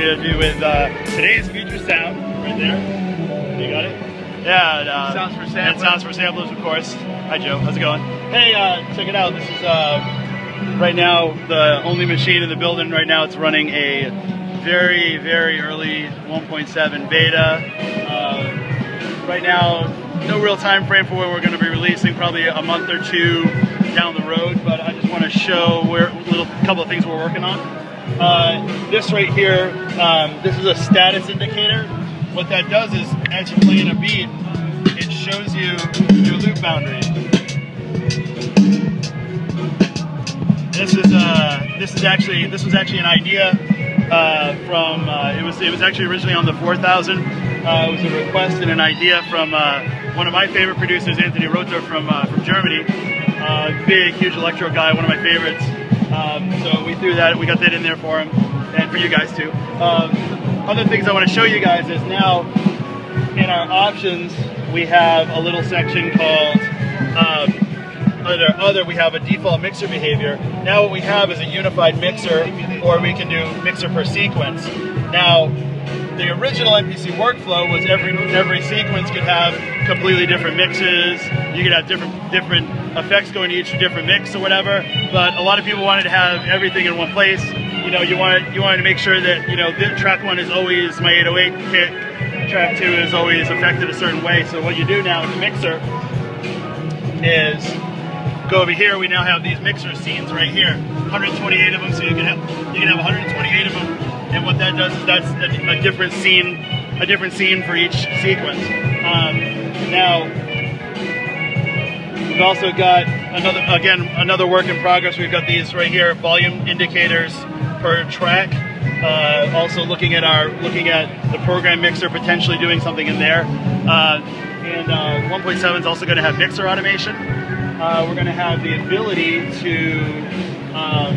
with uh, today's Future Sound right there. You got it? Yeah. And, uh, Sounds for and samplers. sounds for samplers, of course. Hi, Joe. How's it going? Hey, uh, check it out. This is uh, right now the only machine in the building. Right now, it's running a very, very early 1.7 beta. Uh, right now, no real time frame for when we're going to be releasing. Probably a month or two down the road. But I just want to show where a little couple of things we're working on. Uh, this right here, um, this is a status indicator. What that does is, as you play in a beat, it shows you your loop boundary. This is uh, this is actually this was actually an idea uh, from uh, it was it was actually originally on the 4000. Uh, it was a request and an idea from uh, one of my favorite producers, Anthony Rother from uh, from Germany. Uh, big, huge electro guy, one of my favorites. Um, so we threw that, we got that in there for him, and for you guys too. Um, other things I want to show you guys is now in our options we have a little section called um, under other we have a default mixer behavior. Now what we have is a unified mixer, or we can do mixer per sequence. Now the original MPC workflow was every every sequence could have completely different mixes. You could have different different effects going to each different mix or whatever. But a lot of people wanted to have everything in one place. You know, you wanted you wanted to make sure that you know the track one is always my 808 kit, track two is always affected a certain way. So what you do now in the mixer is go over here. We now have these mixer scenes right here, 128 of them. So you can have you can have 128 of them, and what that does is that's a, a different scene, a different scene for each sequence. Um, now we've also got another again another work in progress. We've got these right here, volume indicators per track. Uh, also looking at our looking at the program mixer potentially doing something in there. Uh, and uh, 1.7 is also going to have mixer automation. Uh, we're going to have the ability to, um,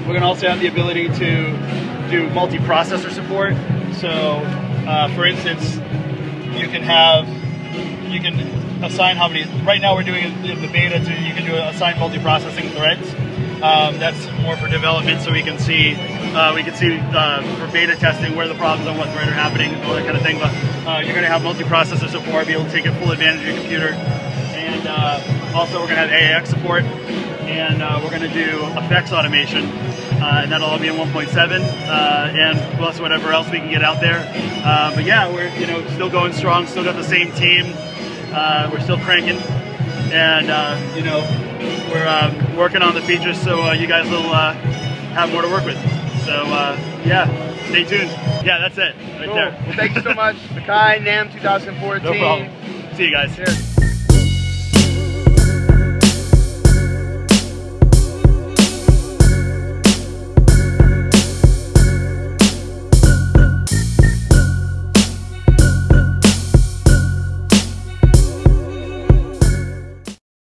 we're going to also have the ability to do multi-processor support. So, uh, for instance, you can have, you can assign how many, right now we're doing in the beta, to, you can do assign multi-processing threads. Um, that's more for development, so we can see uh, we can see uh, for beta testing where the problems are, what thread are happening, all that kind of thing. But uh, you're going to have multi-processor support, be able to take full advantage of your computer, and uh, also we're going to have AAX support, and uh, we're going to do effects automation, uh, and that'll all be in 1.7, and plus whatever else we can get out there. but yeah, we're you know still going strong, still got the same team, we're still cranking, and you know we're um, working on the features so uh, you guys will uh, have more to work with. So uh, yeah, stay tuned. Yeah, that's it right Cool. there. Well, thank you so much, Makai NAMM 2014. No problem. See you guys. Cheers.